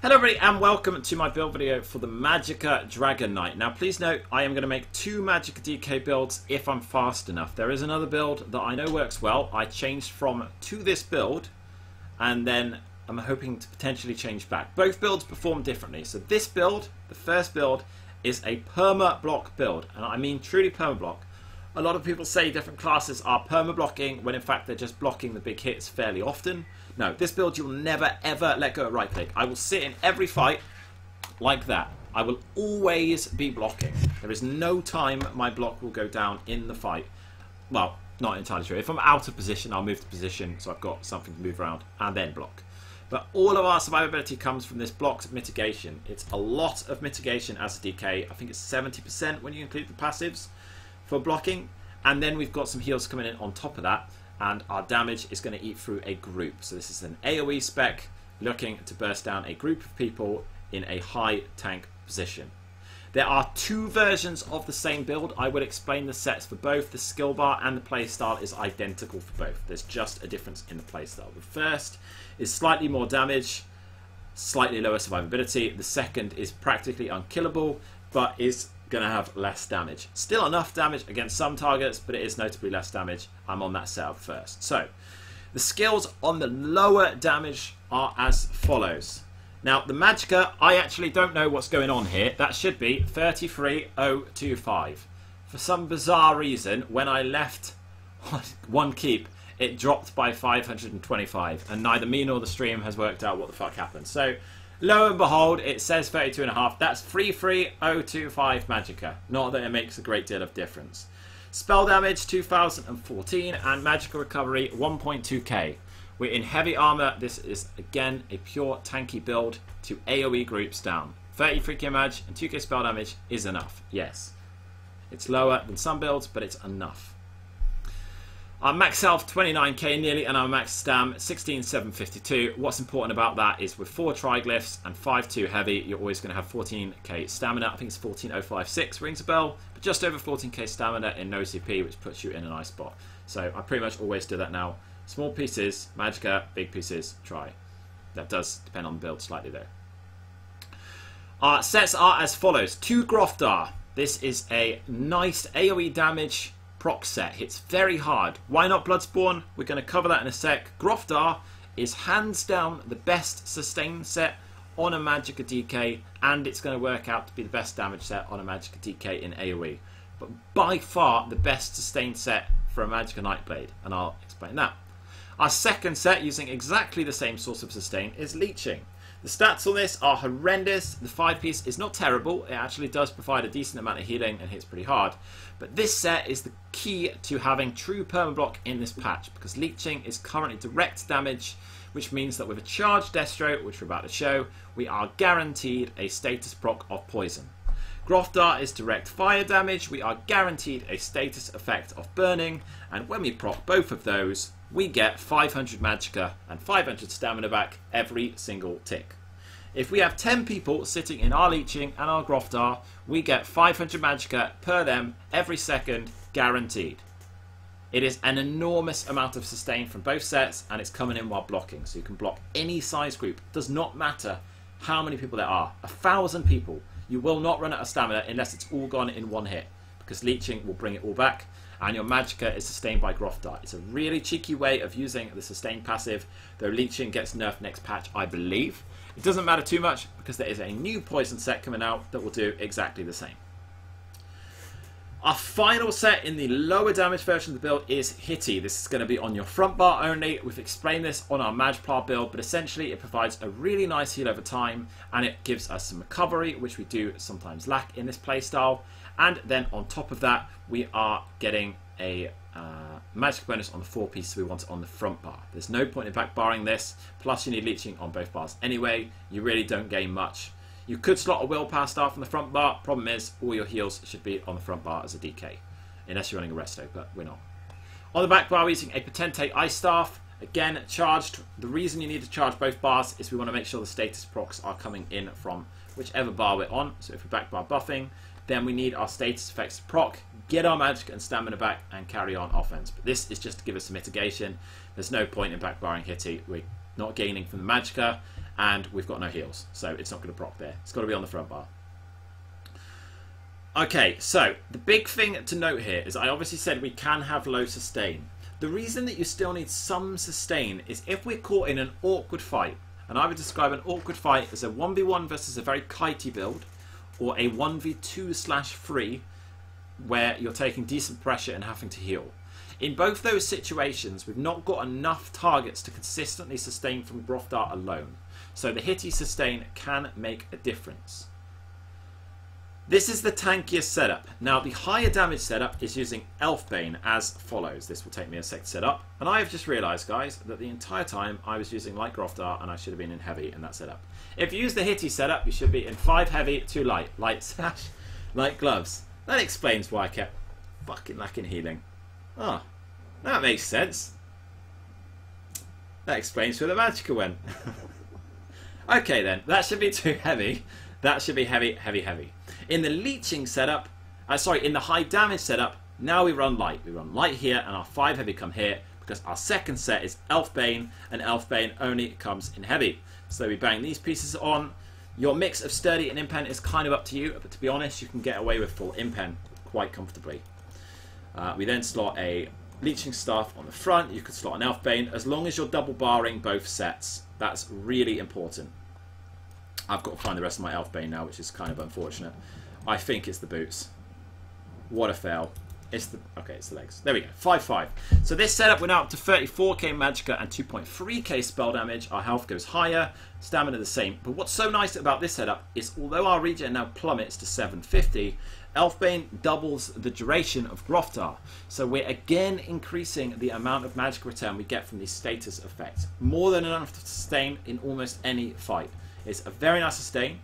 Hello everybody and welcome to my build video for the Magicka Dragon Knight. Now please note I am going to make two Magicka DK builds if I'm fast enough. There is another build that I know works well. I changed from to this build and then I'm hoping to potentially change back. Both builds perform differently. So this build, the first build, is a perma block build and I mean truly perma block. A lot of people say different classes are perma blocking when in fact they're just blocking the big hits fairly often. No, this build you'll never ever let go of right click. I will sit in every fight like that. I will always be blocking. There is no time my block will go down in the fight. Well, not entirely true. If I'm out of position, I'll move to position so I've got something to move around and then block. But all of our survivability comes from this blocked mitigation. It's a lot of mitigation as a DK. I think it's 70% when you include the passives for blocking. And then we've got some heals coming in on top of that and our damage is going to eat through a group. So this is an AoE spec looking to burst down a group of people in a high tank position. There are two versions of the same build. I will explain the sets for both. The skill bar and the playstyle is identical for both. There's just a difference in the playstyle. The first is slightly more damage, slightly lower survivability. The second is practically unkillable, but is going to have less damage. Still enough damage against some targets, but it is notably less damage. I'm on that setup first. So, the skills on the lower damage are as follows. Now, the Magicka, I actually don't know what's going on here. That should be 33025. For some bizarre reason, when I left one keep, it dropped by 525, and neither me nor the stream has worked out what the fuck happened. So, Lo and behold, it says 32 and a half. That's 33025 Magicka. Not that it makes a great deal of difference. Spell damage 2014 and Magicka recovery 1.2k. We're in heavy armor. This is again a pure tanky build to AoE groups down. 33k mag and 2k spell damage is enough. Yes. It's lower than some builds, but it's enough. Our max health 29k nearly and I'm max stam 16752. What's important about that is with 4 triglyphs and 5-2 heavy you're always going to have 14k stamina. I think it's 14056 rings a bell but just over 14k stamina in no CP which puts you in a nice spot. So I pretty much always do that now. Small pieces, Magicka, big pieces, try. That does depend on the build slightly though. Our sets are as follows. 2 Grothdarr. This is a nice AoE damage proc set hits very hard. Why not Bloodspawn? We're going to cover that in a sec. Grothdarr is hands down the best sustain set on a Magicka DK, and it's going to work out to be the best damage set on a Magicka DK in AoE. But by far the best sustain set for a Magicka Nightblade, and I'll explain that. Our second set, using exactly the same source of sustain, is Leeching. The stats on this are horrendous. The 5 piece is not terrible. It actually does provide a decent amount of healing and hits pretty hard. But this set is the key to having true permablock in this patch because leeching is currently direct damage which means that with a charged Destro, which we're about to show, we are guaranteed a status proc of poison. Grothdarr is direct fire damage, we are guaranteed a status effect of burning, and when we proc both of those, we get 500 magicka and 500 stamina back every single tick. If we have 10 people sitting in our leeching and our Grothdarr, we get 500 magicka per them every second, guaranteed. It is an enormous amount of sustain from both sets, and it's coming in while blocking, so you can block any size group. Does not matter how many people there are. A thousand people, you will not run out of stamina unless it's all gone in one hit, because leeching will bring it all back, and your magicka is sustained by Grothdarr. It's a really cheeky way of using the sustain passive, though leeching gets nerfed next patch, I believe. It doesn't matter too much because there is a new poison set coming out that will do exactly the same. Our final set in the lower damage version of the build is Hitty. This is going to be on your front bar only. We've explained this on our Magplar build, but essentially it provides a really nice heal over time and it gives us some recovery, which we do sometimes lack in this playstyle. And then on top of that, we are getting a uh, magic bonus on the four pieces we want on the front bar. There's no point in back barring this, plus you need leeching on both bars anyway. You really don't gain much. You could slot a willpower staff on the front bar. Problem is, all your heals should be on the front bar as a DK, unless you're running a resto, but we're not. On the back bar, we're using a Potentate Ice Staff. Again, charged. The reason you need to charge both bars is we want to make sure the status procs are coming in from whichever bar we're on. So if we're back bar buffing, then we need our status effects to proc, get our magic and stamina back, and carry on offense. But this is just to give us some mitigation. There's no point in backbarring Hitty. We're not gaining from the magicka, and we've got no heals, so it's not going to proc there. It's got to be on the front bar. Okay, so the big thing to note here is I obviously said we can have low sustain. The reason that you still need some sustain is if we're caught in an awkward fight, and I would describe an awkward fight as a 1v1 versus a very kitey build, or a 1v2 slash 3 where you're taking decent pressure and having to heal. In both those situations, we've not got enough targets to consistently sustain from Grothdarr alone. So the hitty sustain can make a difference. This is the tankiest setup. Now the higher damage setup is using Elfbane as follows. This will take me a sec to set up. And I have just realised, guys, that the entire time I was using light Grothdarr and I should have been in heavy in that setup. If you use the hitty setup, you should be in 5 heavy, 2 light. Light slash light gloves. That explains why I kept fucking lacking healing. Ah, oh, that makes sense. That explains where the Magicka went. okay then, that should be too heavy. That should be heavy, heavy, heavy. In the leeching setup, uh, sorry, in the high damage setup, now we run light. We run light here and our 5 heavy come here because our second set is Elfbane and Elfbane only comes in heavy. So we bang these pieces on. Your mix of sturdy and impen is kind of up to you, but to be honest, you can get away with full impen quite comfortably. Uh, we then slot a leeching staff on the front. You could slot an Elfbane as long as you're double barring both sets. That's really important. I've got to find the rest of my Elfbane now, which is kind of unfortunate. I think it's the boots. What a fail. It's the okay, it's the legs. There we go. 5-5. So this setup went up to 34k Magicka and 2.3k spell damage. Our health goes higher, stamina the same. But what's so nice about this setup is although our regen now plummets to 750, Elfbane doubles the duration of Grothdarr. So we're again increasing the amount of magic return we get from these status effects. More than enough to sustain in almost any fight. It's a very nice sustain.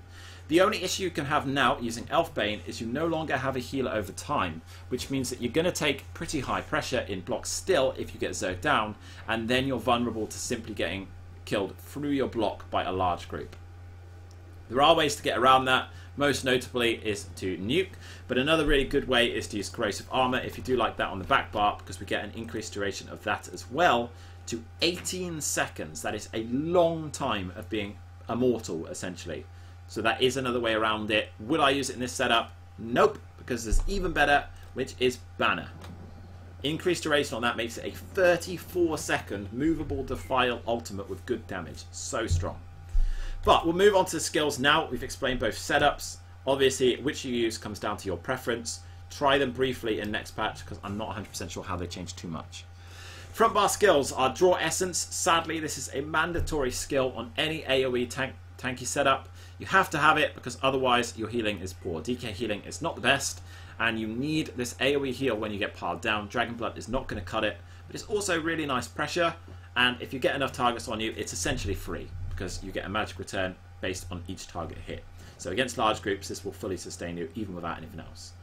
The only issue you can have now using Elfbane is you no longer have a healer over time, which means that you're going to take pretty high pressure in blocks still if you get zerged down, and then you're vulnerable to simply getting killed through your block by a large group. There are ways to get around that, most notably is to nuke, but another really good way is to use corrosive armor if you do like that on the back bar, because we get an increased duration of that as well to 18 seconds. That is a long time of being immortal, essentially. So that is another way around it. Would I use it in this setup? Nope, because there's even better, which is Banner. Increased duration on that makes it a 34 second movable defile ultimate with good damage. So strong. But we'll move on to skills now. We've explained both setups. Obviously, which you use comes down to your preference. Try them briefly in next patch because I'm not 100% sure how they change too much. Front bar skills are Draw Essence. Sadly, this is a mandatory skill on any AoE tank tanky setup. You have to have it because otherwise your healing is poor. DK healing is not the best, and you need this AoE heal when you get piled down. Dragon Blood is not going to cut it, but it's also really nice pressure, and if you get enough targets on you, it's essentially free because you get a magic return based on each target hit. So against large groups, this will fully sustain you even without anything else.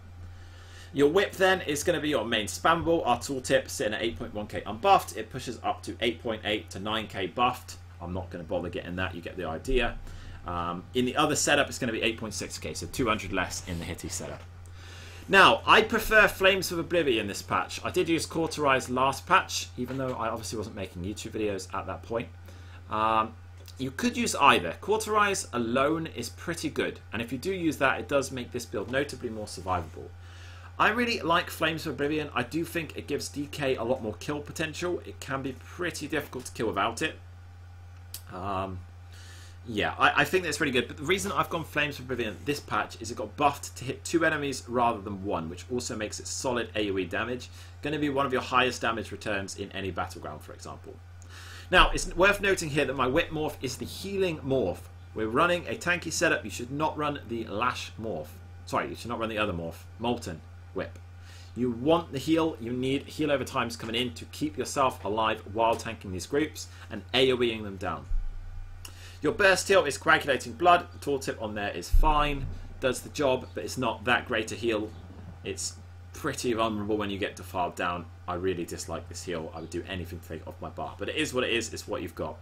Your whip then is going to be your main spammable. Our tooltip sitting at 8.1k unbuffed. It pushes up to 8.8 to 9k buffed. I'm not going to bother getting that. You get the idea. Um, in the other setup, it's going to be 8.6k, so 200 less in the hitty setup. Now, I prefer Flames of Oblivion in this patch. I did use Cauterize last patch, even though I obviously wasn't making YouTube videos at that point. Um, you could use either. Cauterize alone is pretty good, and if you do use that, it does make this build notably more survivable. I really like Flames of Oblivion. I do think it gives DK a lot more kill potential. It can be pretty difficult to kill without it. Um, yeah, I, I, think that's really good. But the reason I've gone Flames of Oblivion this patch is it got buffed to hit two enemies rather than one, which also makes it solid AoE damage. Going to be one of your highest damage returns in any battleground, for example. Now, it's worth noting here that my Whip Morph is the healing morph. We're running a tanky setup. You should not run the Lash morph. Sorry, you should not run the other morph, Molten whip. You want the heal, you need heal over times coming in to keep yourself alive while tanking these groups and AoEing them down. Your burst heal is coagulating blood, the tooltip on there is fine, does the job, but it's not that great a heal. It's pretty vulnerable when you get defiled down. I really dislike this heal. I would do anything to take it off my bar. But it is what it is, it's what you've got.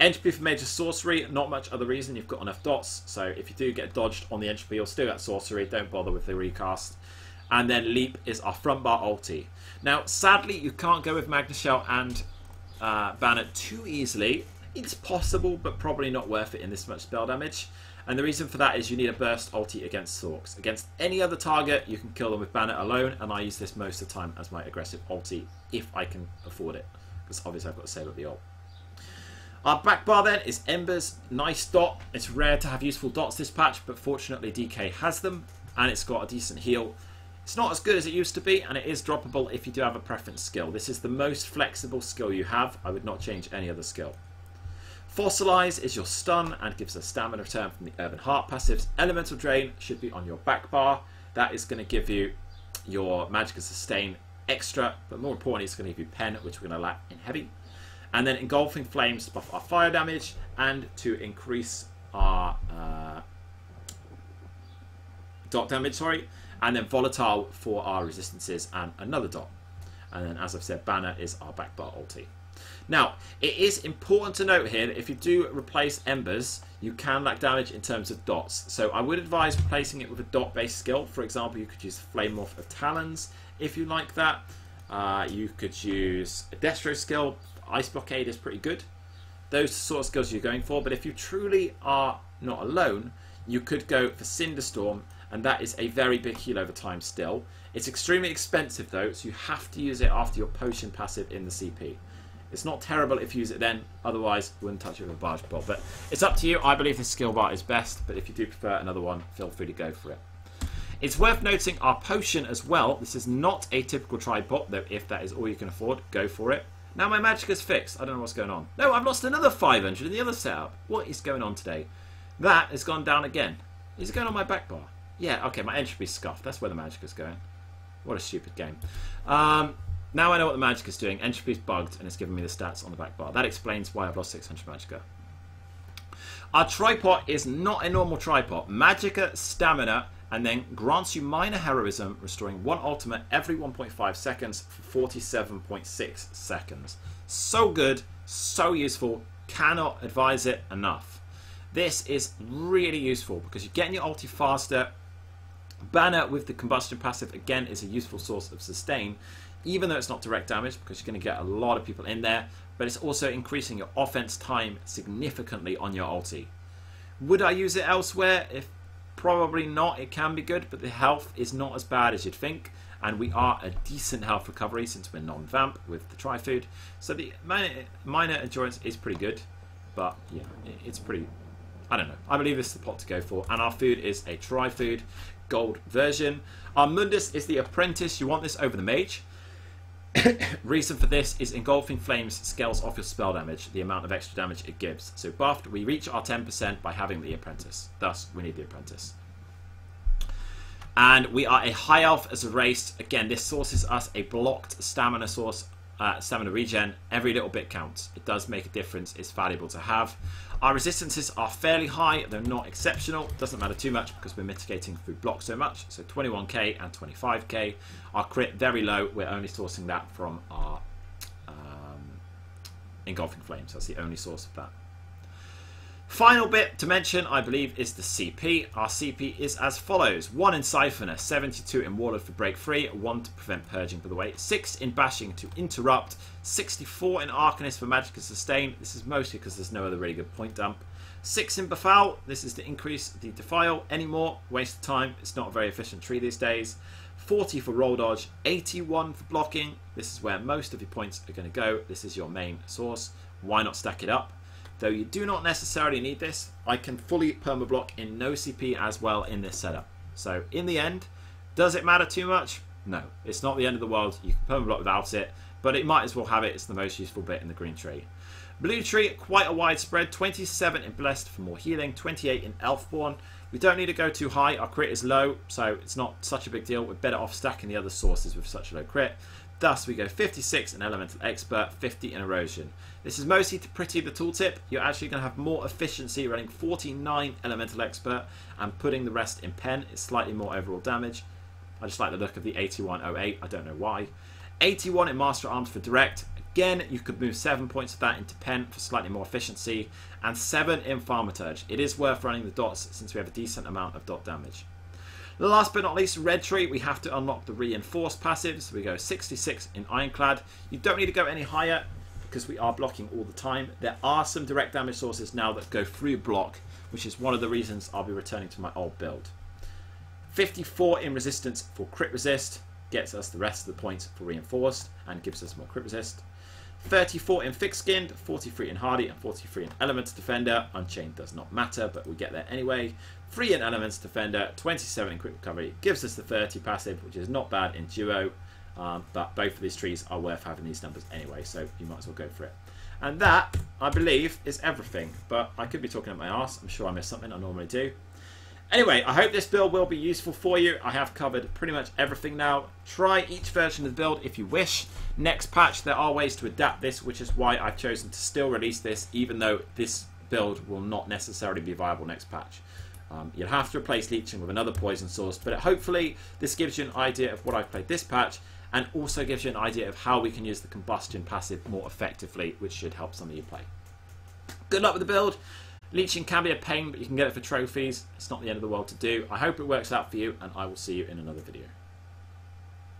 Entropy for Major Sorcery, not much other reason. You've got enough dots, so if you do get dodged on the Entropy, you'll still get Sorcery. Don't bother with the recast and then Leap is our front bar ulti. Now, sadly, you can't go with Magma Shell and uh, Banner too easily, it's possible, but probably not worth it in this much spell damage. And the reason for that is you need a burst ulti against Sorcs. Against any other target, you can kill them with Banner alone, and I use this most of the time as my aggressive ulti if I can afford it. Because obviously I've got to save up the ult. Our back bar then is Ember's nice dot. It's rare to have useful dots this patch, but fortunately DK has them, and it's got a decent heal. It's not as good as it used to be, and it is droppable if you do have a preference skill. This is the most flexible skill you have. I would not change any other skill. Fossilize is your stun and gives a stamina return from the Earthen Heart passives. Elemental Drain should be on your back bar. That is going to give you your Magicka Sustain extra, but more importantly, it's going to give you Pen, which we're going to lack in Heavy. And then Engulfing Flames to buff our fire damage and to increase our uh, dot damage, sorry and then volatile for our resistances and another dot. And then, as I've said, banner is our back bar ulti. Now, it is important to note here that if you do replace embers, you can lack damage in terms of dots. So I would advise replacing it with a dot-based skill. For example, you could use Flame Morph of Talons if you like that. Uh, you could use a Destro skill. Ice Blockade is pretty good. Those sort of skills you're going for. But if you truly are not alone, you could go for Cinderstorm and that is a very big heal over time still. It's extremely expensive though, so you have to use it after your potion passive in the CP. It's not terrible if you use it then, otherwise wouldn't touch it with a barge pole. But it's up to you. I believe this skill bar is best, but if you do prefer another one, feel free to go for it. It's worth noting our potion as well. This is not a typical tripod, though if that is all you can afford, go for it. Now my magic is fixed. I don't know what's going on. No, I've lost another 500 in the other setup. What is going on today? That has gone down again. Is it going on my back bar? Yeah, okay, my entropy's scuffed. That's where the magic is going. What a stupid game. Um, now I know what the magic is doing. Entropy's bugged and it's giving me the stats on the back bar. That explains why I've lost 600 magicka. Our tripod is not a normal tripod. Magicka, stamina, and then grants you minor heroism, restoring one ultimate every 1.5 seconds for 47.6 seconds. So good, so useful, cannot advise it enough. This is really useful because you're getting your ulti faster, Banner with the combustion passive again is a useful source of sustain, even though it's not direct damage because you're going to get a lot of people in there, but it's also increasing your offense time significantly on your ulti. Would I use it elsewhere? If probably not, it can be good, but the health is not as bad as you'd think, and we are a decent health recovery since we're non-vamp with the tri-food. So the minor, minor endurance is pretty good, but yeah, it's pretty I don't know. I believe this is the plot to go for. And our food is a tri-food gold version. Our Mundus is the apprentice. You want this over the mage. Reason for this is Engulfing Flames scales off your spell damage, the amount of extra damage it gives. So buffed, we reach our 10% by having the apprentice. Thus, we need the apprentice. And we are a high elf as a race. Again, this sources us a blocked stamina source uh, stamina regen, every little bit counts. It does make a difference. It's valuable to have. Our resistances are fairly high. They're not exceptional. Doesn't matter too much because we're mitigating through block so much. So 21k and 25k. Our crit very low. We're only sourcing that from our um, engulfing flames. That's the only source of that. Final bit to mention, I believe, is the CP. Our CP is as follows 1 in Siphoner, 72 in Warlord for break free, 1 to prevent purging, by the way, 6 in Bashing to interrupt, 64 in Arcanist for Magicka Sustain. This is mostly because there's no other really good point dump. 6 in Befoul, this is to increase the Defile anymore, waste of time, it's not a very efficient tree these days. 40 for roll dodge, 81 for blocking. This is where most of your points are going to go. This is your main source. Why not stack it up? Though you do not necessarily need this, I can fully permablock in no CP as well in this setup. So in the end, does it matter too much? No, it's not the end of the world. You can permablock without it, but it might as well have it. It's the most useful bit in the green tree. Blue tree, quite a wide spread. 27 in Blessed for more healing, 28 in Elfborn. We don't need to go too high. Our crit is low, so it's not such a big deal. We're better off stacking the other sources with such a low crit. Thus, we go 56 in Elemental Expert, 50 in Erosion. This is mostly to pretty the tooltip. You're actually going to have more efficiency running 49 Elemental Expert and putting the rest in Pen. It's slightly more overall damage. I just like the look of the 8108. I don't know why. 81 in Master Arms for Direct. Again, you could move 7 points of that into Pen for slightly more efficiency. And 7 in Thaumaturge. It is worth running the dots since we have a decent amount of dot damage. Last but not least, Red Tree, we have to unlock the reinforced passives. We go 66 in Ironclad. You don't need to go any higher. because we are blocking all the time. There are some direct damage sources now that go through block, which is one of the reasons I'll be returning to my old build. 54 in resistance for crit resist, gets us the rest of the points for reinforced and gives us more crit resist. 34 in thick skinned, 43 in hardy, and 43 in elements defender. Unchained does not matter, but we get there anyway. 3 in elements defender, 27 in quick recovery, gives us the 30 passive, which is not bad in duo. Um, but both of these trees are worth having these numbers anyway, so you might as well go for it. And that, I believe, is everything. But I could be talking at my ass. I'm sure I missed something. I normally do. Anyway, I hope this build will be useful for you. I have covered pretty much everything now. Try each version of the build if you wish. Next patch, there are ways to adapt this, which is why I've chosen to still release this, even though this build will not necessarily be viable next patch. Um, you'll have to replace leeching with another poison source, but hopefully this gives you an idea of what I've played this patch, and also gives you an idea of how we can use the combustion passive more effectively, which should help some of you play. Good luck with the build. Leeching can be a pain, but you can get it for trophies. It's not the end of the world to do. I hope it works out for you, and I will see you in another video.